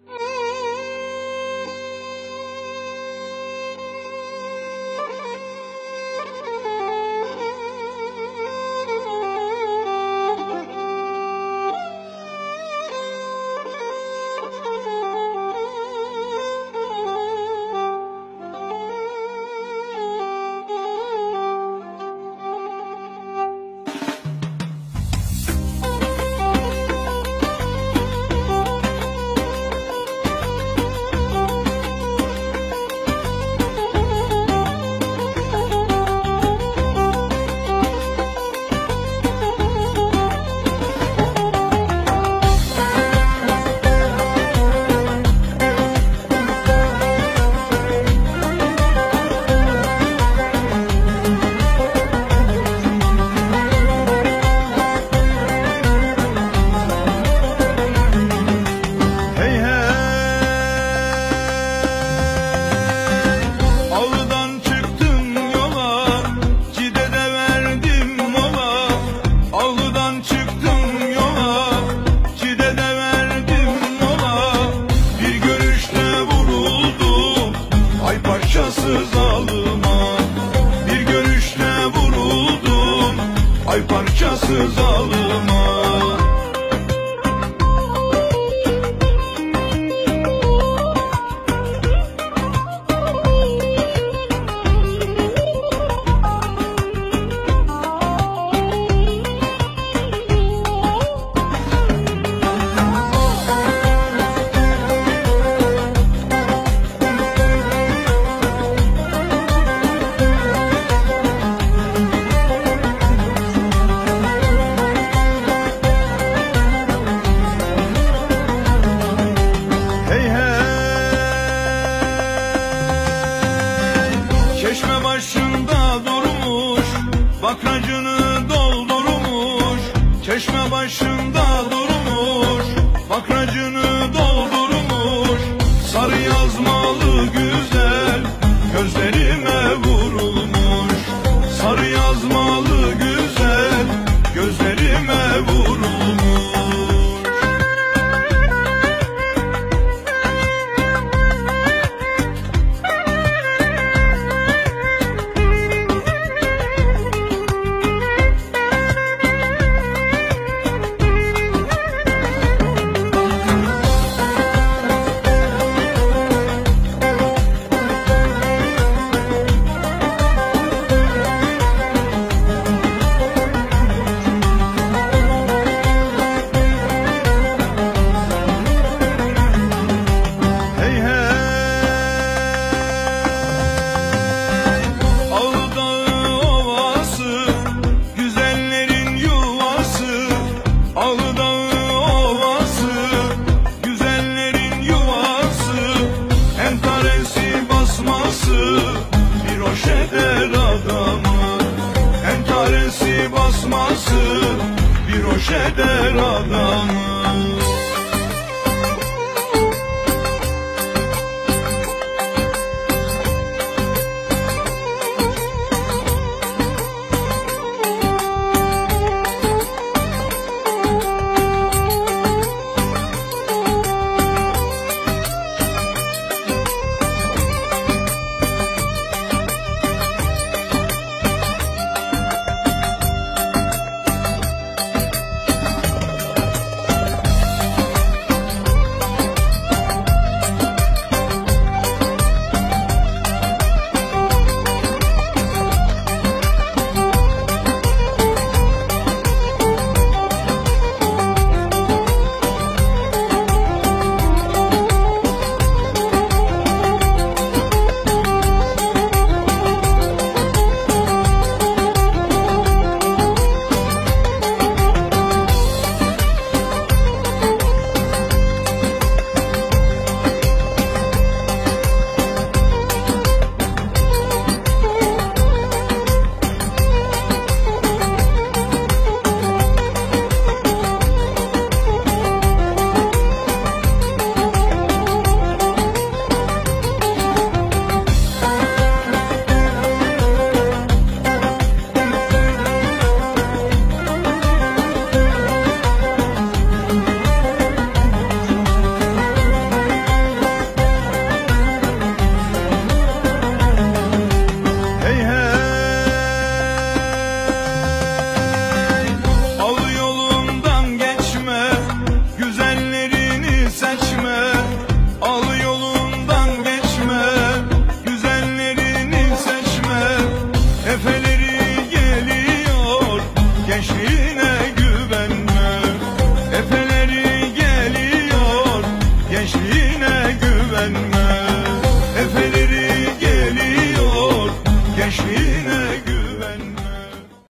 Mm-hmm. dünyası zalıma Bakracını doldurmuş Çeşme başında adası bir hoş eder adamı.